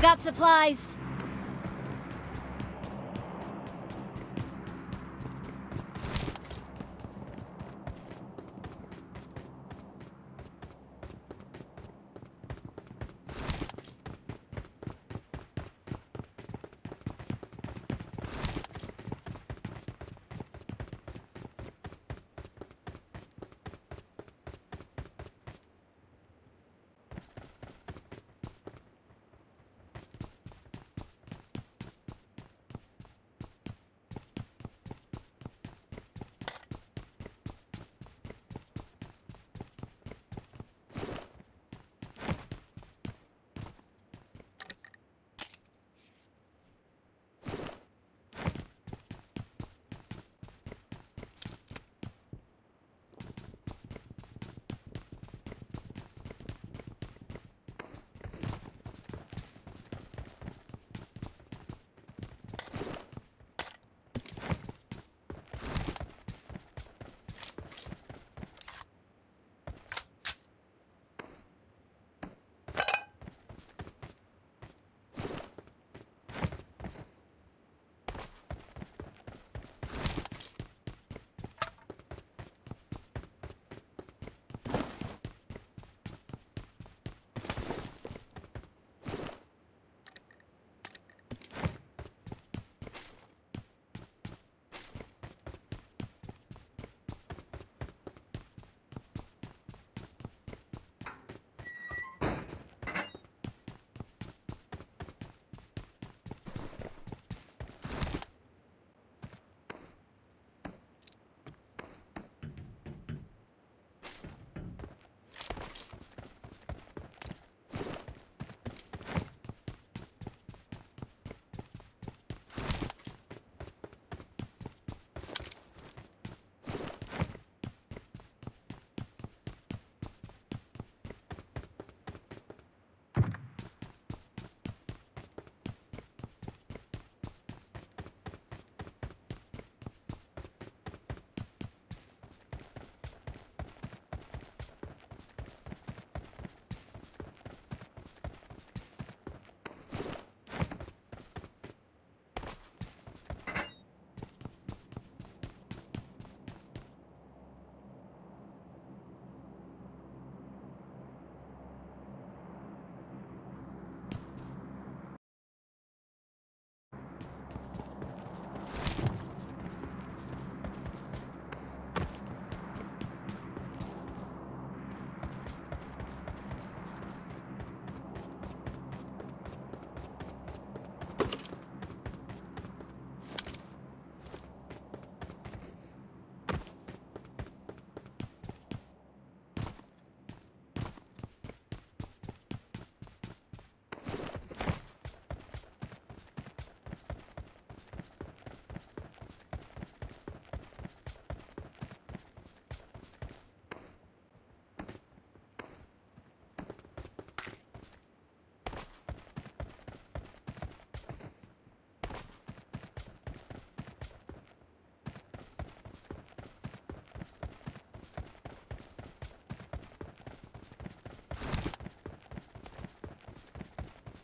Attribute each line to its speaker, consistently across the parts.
Speaker 1: I got supplies.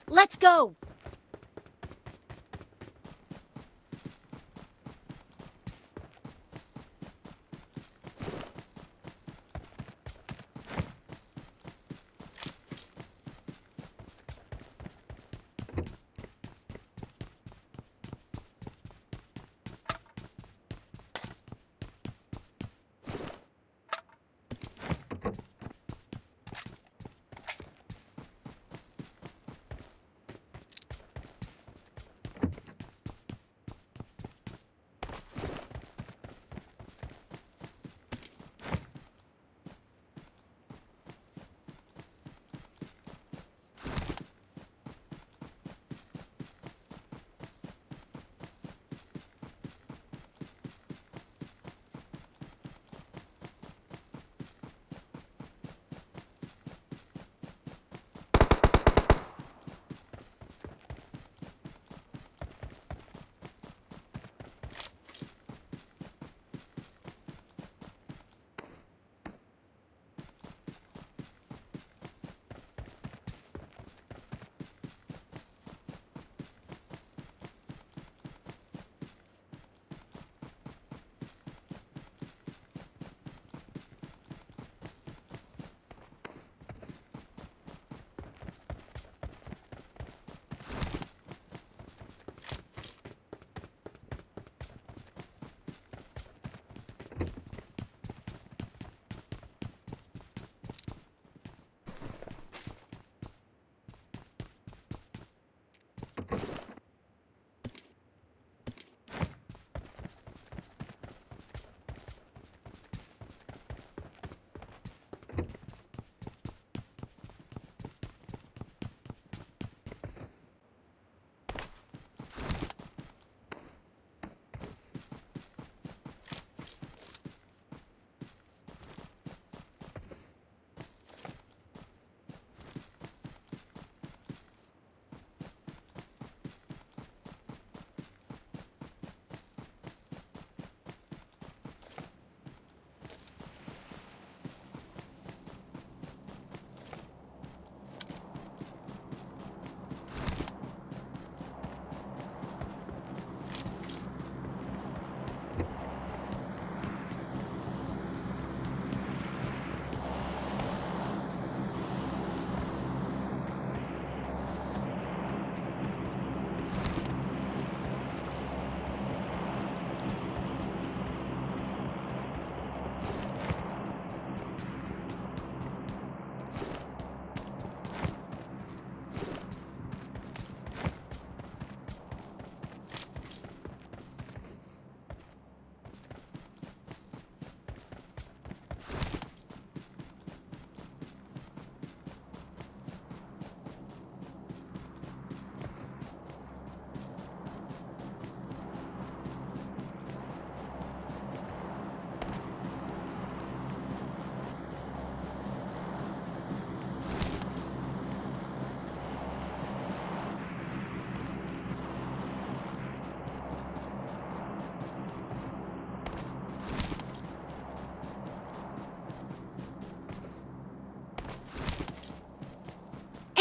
Speaker 1: Let's go!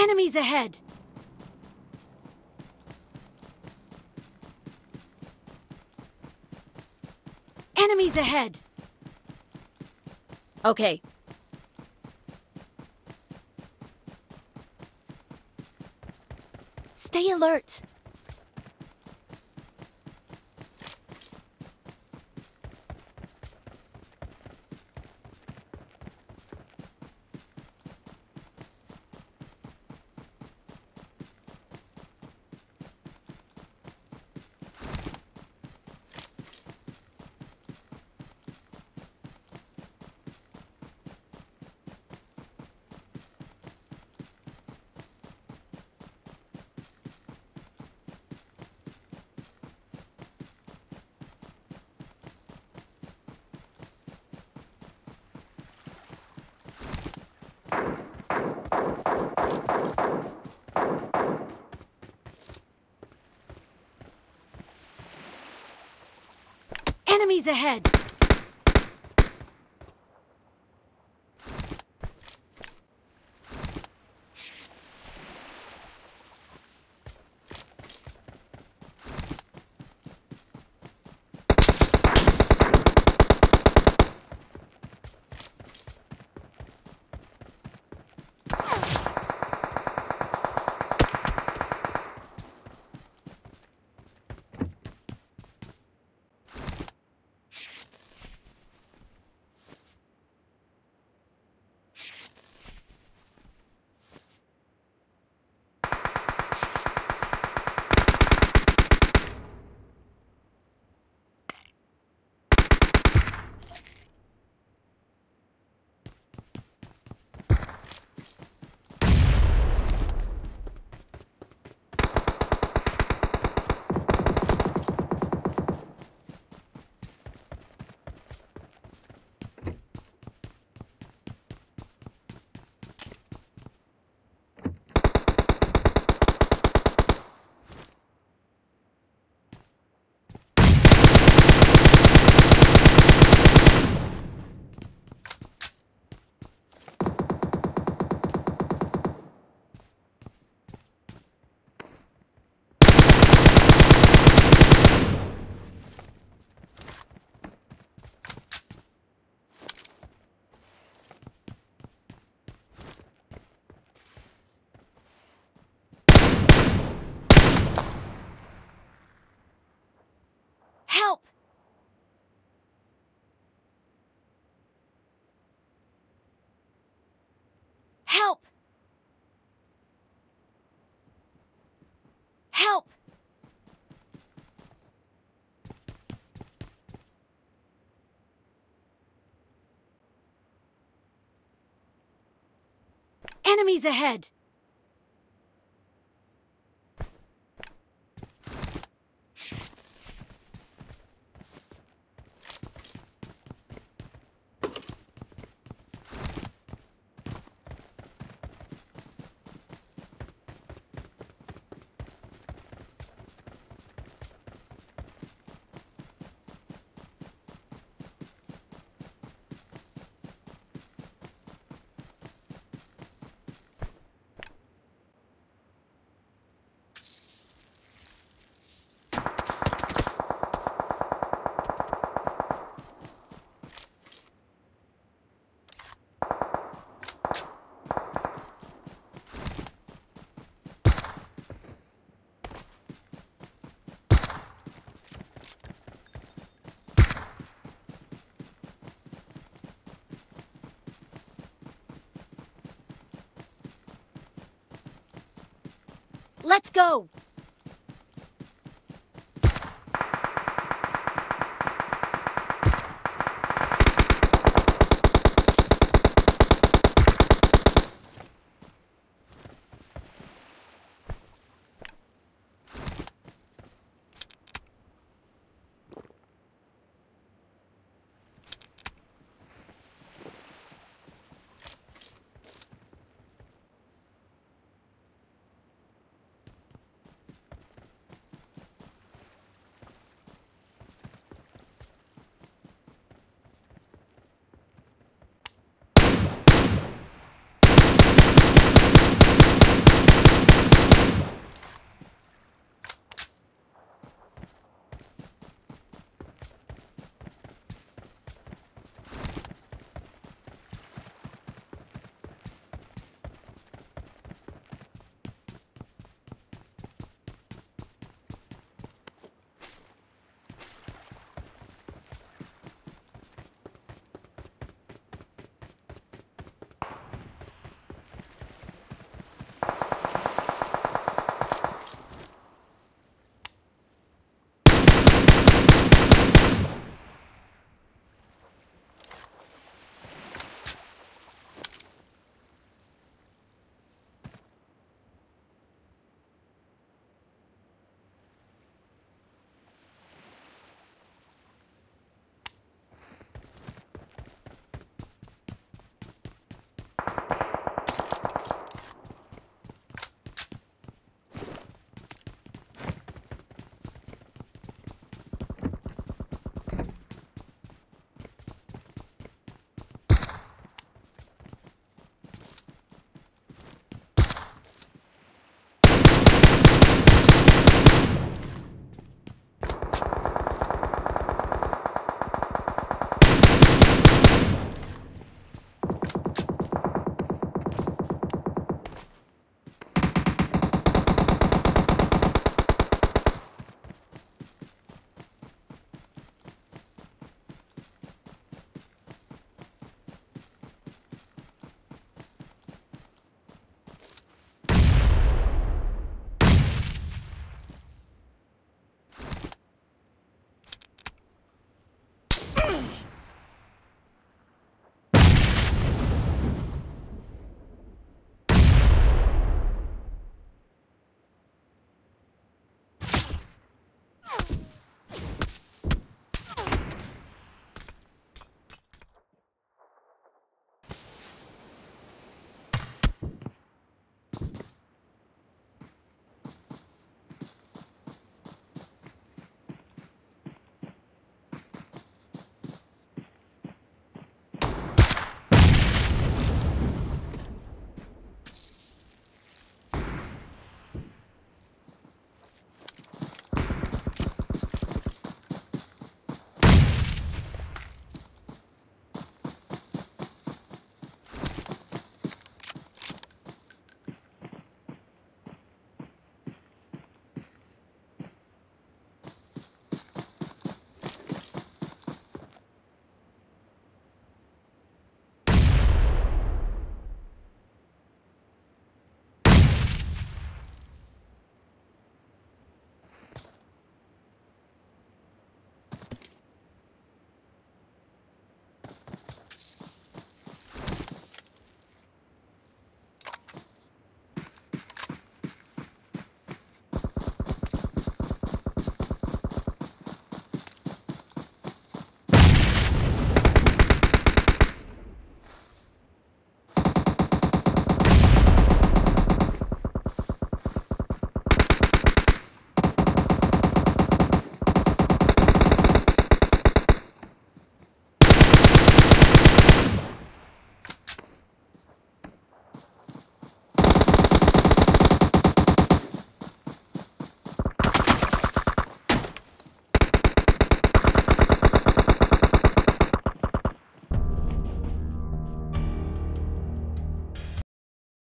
Speaker 1: Enemies ahead! Enemies ahead! Okay. Stay alert. Enemies ahead! Enemies ahead! Let's go!